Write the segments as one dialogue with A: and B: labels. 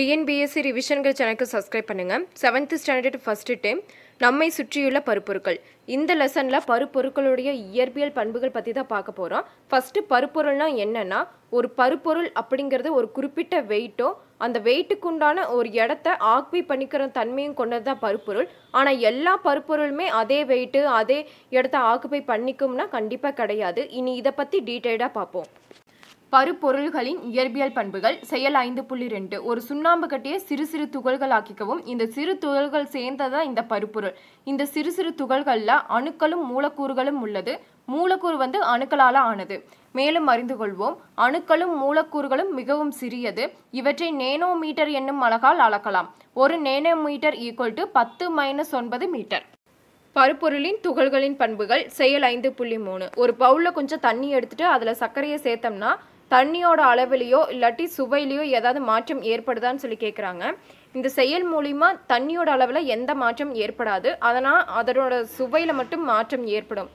A: TNPSC ரிவிஷன்கள் சேனலுக்கு subscribe பண்ணுங்கள் seventh standard first time நம்மை சுற்றியுள்ள பருப்பொருட்கள். இந்த லெசனில் பருப்பொருட்களுடைய இயற்பியல் பண்புகள் பற்றி தான் பார்க்க போகிறோம் ஃபஸ்ட்டு பருப்பொருள்னா என்னென்னா ஒரு பருப்பொருள் அப்படிங்கிறது ஒரு குறிப்பிட்ட வெயிட்டோ அந்த வெயிட்டுக்கு உண்டான ஒரு இடத்த ஆக்பை பண்ணிக்கிற தன்மையும் கொண்டது தான் பருப்பொருள். ஆனால் எல்லா பருப்பொருளுமே அதே வெயிட்டு அதே இடத்த ஆக்குப்பை பண்ணிக்கும்னா கண்டிப்பாக கிடையாது. இனி இதை பற்றி டீட்டெயிலாக பார்ப்போம். பருப்பொருள்களின் இயற்பியல் பண்புகள் செயல் ஐந்து புள்ளி ரெண்டு. ஒரு சுண்ணாம்பு கட்டிய சிறு சிறு துகள்கள் ஆக்கிக்கவும் இந்த சிறு துகள்கள் சேர்ந்ததான் இந்த பருப்பொருள். இந்த சிறு சிறு துகள்களில் அணுக்களும் மூலக்கூறுகளும் உள்ளது. மூலக்கூறு வந்து அணுக்களால் ஆனது. மேலும் அறிந்து கொள்வோம் அணுக்களும் மூலக்கூறுகளும் மிகவும் சிறியது. இவற்றை நேனோமீட்டர் என்னும் அலகால் அளக்கலாம். ஒரு நேனோமீட்டர் ஈக்குவல் டு பத்து மைனஸ் ஒன்பது மீட்டர். பருப்பொருளின் துகள்களின் பண்புகள் செயல் ஐந்து புள்ளி மூணு. ஒரு பவுலில் கொஞ்சம் தண்ணி எடுத்துட்டு அதில் சர்க்கரையை சேர்த்தோம்னா தண்ணியோட அளவிலையோ இல்லாட்டி சுவையிலையோ ஏதாவது மாற்றம் ஏற்படுதான்னு சொல்லி கேட்குறாங்க இந்த செயல் மூலிமா தண்ணியோட அளவில் எந்த மாற்றம் ஏற்படாது. அதனால் அதனோட சுவையில் மட்டும் மாற்றம் ஏற்படும்.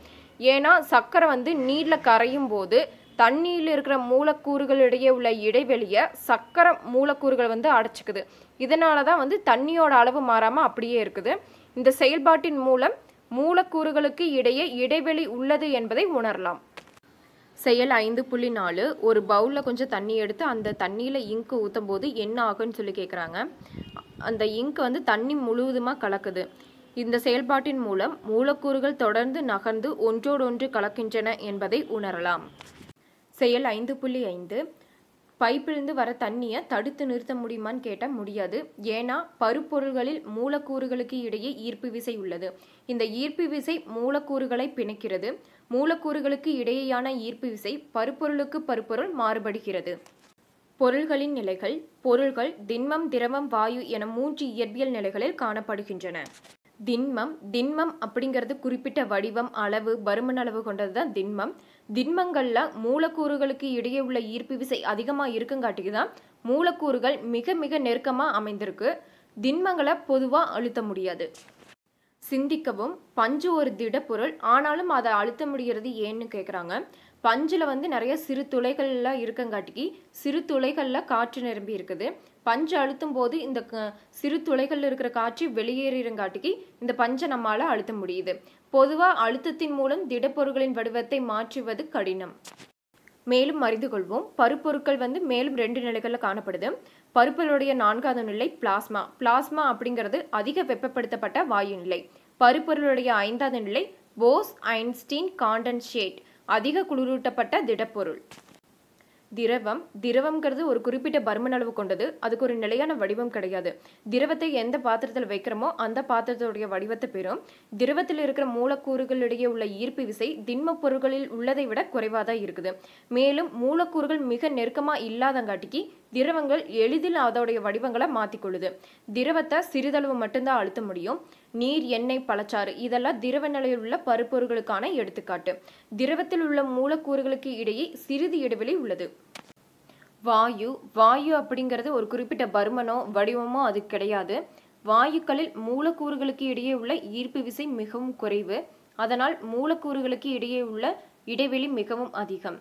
A: ஏன்னா சர்க்கரை வந்து நீரில் கரையும் போது தண்ணியில் இருக்கிற மூலக்கூறுகளிடையே உள்ள இடைவெளியை சர்க்கரை மூலக்கூறுகள் வந்து அடைச்சிக்குது. இதனால தான் வந்து தண்ணியோட அளவு மாறாமல் அப்படியே இருக்குது. இந்த செயல்பாட்டின் மூலம் மூலக்கூறுகளுக்கு இடையே இடைவெளி உள்ளது என்பதை உணரலாம். செயல் ஐந்து புள்ளி நாலு ஒரு பவுலில் கொஞ்சம் தண்ணி எடுத்து அந்த தண்ணியில் இங்கு ஊற்றும் போது என்ன ஆகும்னு சொல்லி கேட்குறாங்க அந்த இங்க் வந்து தண்ணி முழுவதுமாக கலக்குது. இந்த செயல்பாட்டின் மூலம் மூலக்கூறுகள் தொடர்ந்து நகர்ந்து ஒன்றோடொன்று கலக்கின்றன என்பதை உணரலாம். செயல் ஐந்து புள்ளி ஐந்து பைப்பிலிருந்து வர தண்ணியை தடுத்து நிறுத்த முடியுமான்னு கேட்டால் முடியாது. ஏன்னா பருப்பொருள்களில் மூலக்கூறுகளுக்கு இடையே ஈர்ப்பு விசை உள்ளது. இந்த ஈர்ப்பு விசை மூலக்கூறுகளை பிணைக்கிறது. மூலக்கூறுகளுக்கு இடையேயான ஈர்ப்பு விசை பருப்பொருளுக்கு பருப்பொருள் மாறுபடுகிறது. பொருள்களின் நிலைகள் பொருள்கள் திண்மம் திரவம் வாயு என மூன்று இயற்பியல் நிலைகளில் காணப்படுகின்றன. திண்மம் திண்மம் அப்படிங்கிறது குறிப்பிட்ட வடிவம் அளவு பருமன் அளவு கொண்டது தான் திண்மம். திண்மங்களில் மூலக்கூறுகளுக்கு இடையே உள்ள ஈர்ப்பு விசை அதிகமாக இருக்குங்காட்டிக்கு தான் மூலக்கூறுகள் மிக மிக நெருக்கமாக அமைந்திருக்கு. திண்மங்களை பொதுவாக அழுத்த முடியாது. சிந்திக்கவும் பஞ்சு ஒரு திடப்பொருள் ஆனாலும் அதை அழுத்த முடிகிறது ஏன்னு கேட்குறாங்க பஞ்சில் வந்து நிறைய சிறு துளைகள்லாம் இருக்கங்காட்டிக்கு சிறு துளைகளில் காற்று நிரம்பி இருக்குது. பஞ்சு அழுத்தும் போது இந்த சிறு துளைகளில் இருக்கிற காற்று வெளியேறிறங்காட்டிக்கு இந்த பஞ்சை நம்மால் அழுத்த முடியுது. பொதுவாக அழுத்தத்தின் மூலம் திடப்பொருட்களின் வடிவத்தை மாற்றுவது கடினம். மேலும் அறிந்து கொள்வோம். பருப்பொருட்கள் வந்து மேலும் ரெண்டு நிலைகளில் காணப்படுது. பருப்பொருளுடைய நான்காவது நிலை பிளாஸ்மா. பிளாஸ்மா அப்படிங்கிறது அதிக வெப்பப்படுத்தப்பட்ட வாயு நிலை. பருப்பொருளுடைய ஐந்தாவது நிலை போஸ் ஐன்ஸ்டீன் காண்டன்ஷேட் அதிக குளிரூட்டப்பட்ட திடப்பொருள். திரவம் திரவம்ங்கிறது ஒரு குறிப்பிட்ட பருமன் அளவு கொண்டது. அதுக்கு ஒரு நிலையான வடிவம் கிடையாது. திரவத்தை எந்த பாத்திரத்தில் வைக்கிறோமோ அந்த பாத்திரத்துடைய வடிவத்தை பெறும். திரவத்தில் இருக்கிற மூலக்கூறுகளிடையே உள்ள ஈர்ப்பு விசை திண்ம பொருட்களில் உள்ளதை விட குறைவாக தான் இருக்குது. மேலும் மூலக்கூறுகள் மிக நெருக்கமாக இல்லாதங்காட்டிக்கு திரவங்கள் எளிதில் அதோடைய வடிவங்களை மாற்றிக்கொள்ளுது திரவத்தை சிறிதளவு மட்டும்தான் அழுத்த முடியும். நீர் எண்ணெய் பழச்சாறு இதெல்லாம் திரவ நிலையில் உள்ள பருப்பொருட்களுக்கான எடுத்துக்காட்டு. திரவத்தில் உள்ள மூலக்கூறுகளுக்கு இடையே சிறிது இடைவெளி உள்ளது. வாயு வாயு அப்படிங்கிறது ஒரு குறிப்பிட்ட பருமனோ வடிவமோ அது கிடையாது. வாயுக்களில் மூலக்கூறுகளுக்கு இடையே உள்ள ஈர்ப்பு விசை மிகவும் குறைவு. அதனால் மூலக்கூறுகளுக்கு இடையே உள்ள இடைவெளி மிகவும் அதிகம்.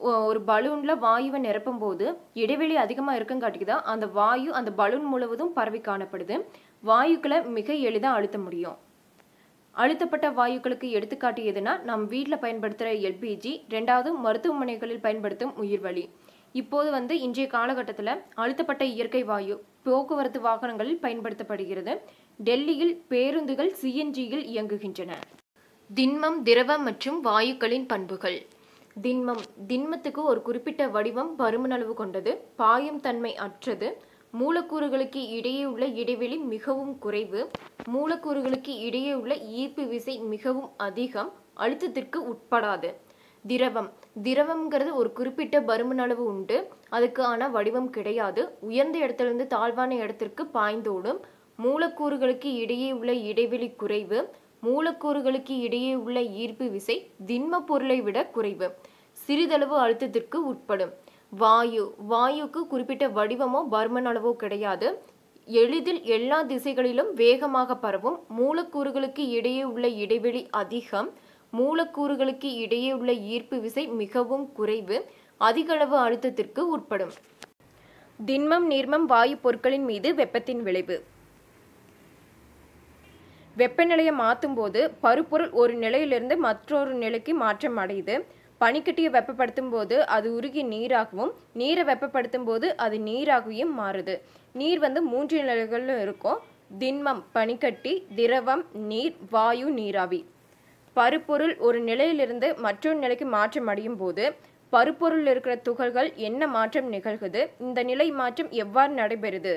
A: ஒரு பலூனில் வாயுவை நிரப்பும் போது இடைவெளி அதிகமாக இருக்குங்காட்டிக்கு தான் அந்த வாயு அந்த பலூன் முழுவதும் பரவி காணப்படுது. வாயுக்களை மிக எளிதாக அழுத்த முடியும். அழுத்தப்பட்ட வாயுக்களுக்கு எடுத்துக்காட்டு எதுனா நம் வீட்டில் பயன்படுத்துகிற எல்பிஜி ரெண்டாவது மருத்துவமனைகளில் பயன்படுத்தும் உயிர்வலி இப்போது வந்து இன்றைய காலகட்டத்தில் அழுத்தப்பட்ட இயற்கை வாயு போக்குவரத்து வாகனங்களில் பயன்படுத்தப்படுகிறது. டெல்லியில் பேருந்துகள் சிஎன்ஜியில் இயங்குகின்றன. திண்மம் திரவம் மற்றும் வாயுக்களின் பண்புகள். திண்மம். திண்மத்துக்கு ஒரு குறிப்பிட்ட வடிவம் பருமனளவு கொண்டது பாயும் தன்மை அற்றது. மூலக்கூறுகளுக்கு இடையே உள்ள இடைவெளி மிகவும் குறைவு. மூலக்கூறுகளுக்கு இடையே உள்ள ஈர்ப்பு விசை மிகவும் அதிகம் அழுத்தத்திற்கு உட்படாது. திரவம். திரவம்ங்கிறது ஒரு குறிப்பிட்ட பருமன் அளவு உண்டு. அதுக்கான வடிவம் கிடையாது. உயர்ந்த இடத்திலிருந்து தாழ்வான இடத்திற்கு பாய்ந்தோடும் மூலக்கூறுகளுக்கு இடையே உள்ள இடைவெளி குறைவு. மூலக்கூறுகளுக்கு இடையே உள்ள ஈர்ப்பு விசை திண்ம பொருளை விட குறைவு. சிறிதளவு அழுத்தத்திற்கு உட்படும். வாயு வாயுக்கு குறிப்பிட்ட வடிவமோ பர்மன் அளவோ கிடையாது. எளிதில் எல்லா திசைகளிலும் வேகமாக பரவும் மூலக்கூறுகளுக்கு இடையே உள்ள இடைவெளி அதிகம். மூலக்கூறுகளுக்கு இடையே உள்ள ஈர்ப்பு விசை மிகவும் குறைவு. அதிகளவு அழுத்தத்திற்கு உட்படும். திண்மம் நீர்மம் வாயு பொருட்களின் மீது வெப்பத்தின் விளைவு. வெப்பநிலையை மாற்றும் போது பருப்பொருள் ஒரு நிலையிலிருந்து மற்றொரு நிலைக்கு மாற்றம் அடையுது. பனிக்கட்டியை வெப்பப்படுத்தும் போது அது உருகி நீராகவும் நீரை வெப்பப்படுத்தும் போது அது நீராகவும் மாறுது. நீர் வந்து மூன்று நிலைகளிலும் இருக்கும். திண்மம் பனிக்கட்டி திரவம் நீர் வாயு நீராவி. பருப்பொருள் ஒரு நிலையிலிருந்து மற்றொரு நிலைக்கு மாற்றம் அடையும் போது பருப்பொருள் இருக்கிற துகள்கள் என்ன மாற்றம் நிகழ்குது? இந்த நிலை மாற்றம் எவ்வாறு நடைபெறுது?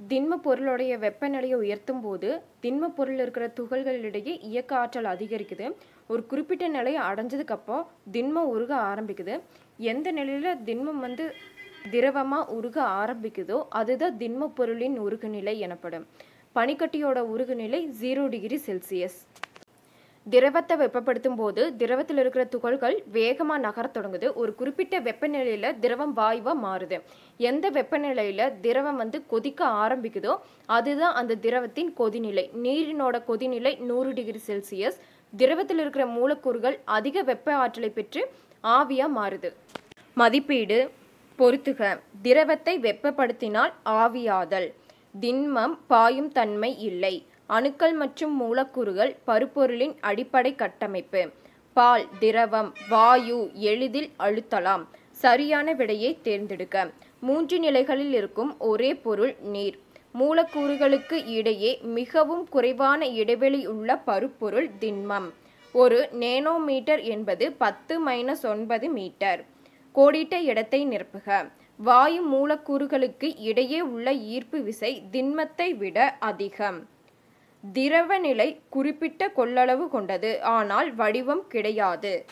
A: திண்ம பொருளுடைய வெப்பநிலையை உயர்த்தும் போது திண்ம பொருள் இருக்கிற துகள்களிடையே இயக்க ஆற்றல் அதிகரிக்குது. ஒரு குறிப்பிட்ட நிலையை அடைஞ்சதுக்கப்புறம் திண்மம் உருக ஆரம்பிக்குது. எந்த நிலையில் திண்மம் வந்து திரவமாக உருக ஆரம்பிக்குதோ அதுதான் திண்ம பொருளின் உருகுநிலை எனப்படும். பனிக்கட்டியோட உருகுநிலை ஜீரோ டிகிரி செல்சியஸ் திரவத்தை வெப்பப்படுத்தும் போது திரவத்தில் இருக்கிற துகள்கள் வேகமாக நகரத் தொடங்குது. ஒரு குறிப்பிட்ட வெப்பநிலையில் திரவம் வாயுவாக மாறுது. எந்த வெப்பநிலையில் திரவம் வந்து கொதிக்க ஆரம்பிக்குதோ அதுதான் அந்த திரவத்தின் கொதிநிலை. நீரினோட கொதிநிலை நூறு டிகிரி செல்சியஸ். திரவத்தில் இருக்கிற மூலக்கூறுகள் அதிக வெப்ப ஆற்றலை பெற்று ஆவியாக மாறுது. மதிப்பீடு பொறுத்துக திரவத்தை வெப்பப்படுத்தினால் ஆவியாதல். திண்மம் பாயும் தன்மை இல்லை. அணுக்கள் மற்றும் மூலக்கூறுகள் பருப்பொருளின் அடிப்படை கட்டமைப்பு. பால் திரவம் வாயு எளிதில் அழுத்தலாம். சரியான விடையை தேர்ந்தெடுக்க. மூன்று நிலைகளில் இருக்கும் ஒரே பொருள் நீர். மூலக்கூறுகளுக்கு இடையே மிகவும் குறைவான இடைவெளி உள்ள பருப்பொருள் திண்மம். ஒரு நேனோமீட்டர் என்பது பத்து மைனஸ் ஒன்பது மீட்டர். கோடிட்ட இடத்தை நிரப்புக. வாயு மூலக்கூறுகளுக்கு இடையே உள்ள ஈர்ப்பு விசை திண்மத்தை விட அதிகம். திரவ நிலை குறிப்பிட்ட கொள்ளளவு கொண்டது. ஆனால் வடிவம் கிடையாது.